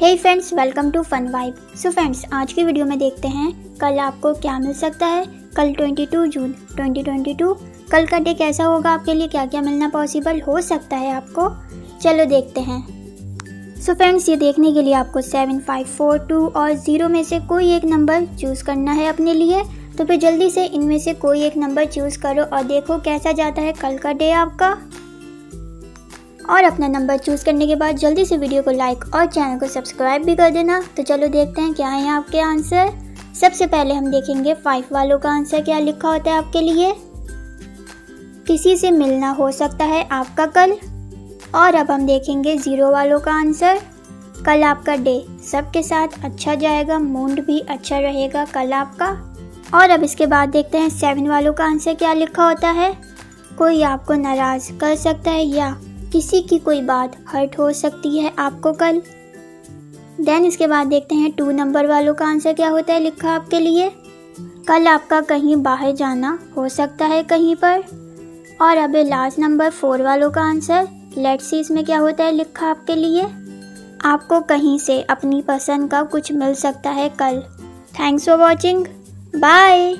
Hey friends welcome to Fun Vibe so friends आज की video में देखते हैं, कल आपको क्या मिल सकता है? कल 22 जून 2022 कल का डे कैसा होगा आपके लिए? क्या क्या मिलना पॉसिबल हो सकता है आपको? चलो देखते हैं। सो so फ्रेंड्स ये देखने के लिए आपको सेवन फाइव फोर टू और ज़ीरो में से कोई एक नंबर चूज़ करना है अपने लिए। तो फिर जल्दी से इनमें से कोई एक नंबर चूज़ करो और देखो कैसा जाता है कल का डे आपका। और अपना नंबर चूज़ करने के बाद जल्दी से वीडियो को लाइक और चैनल को सब्सक्राइब भी कर देना। तो चलो देखते हैं क्या है आपके आंसर। सबसे पहले हम देखेंगे फाइव वालों का आंसर क्या लिखा होता है आपके लिए। किसी से मिलना हो सकता है आपका कल। और अब हम देखेंगे ज़ीरो वालों का आंसर। कल आपका डे सबके साथ अच्छा जाएगा मूड भी अच्छा रहेगा कल आपका। और अब इसके बाद देखते हैं सेवन वालों का आंसर क्या लिखा होता है। कोई आपको नाराज़ कर सकता है या किसी की कोई बात हर्ट हो सकती है आपको कल। देन इसके बाद देखते हैं टू नंबर वालों का आंसर क्या होता है लिखा आपके लिए। कल आपका कहीं बाहर जाना हो सकता है कहीं पर। और अब लास्ट नंबर फोर वालों का आंसर लेट सी इसमें क्या होता है लिखा आपके लिए। आपको कहीं से अपनी पसंद का कुछ मिल सकता है कल। Thanks for watching bye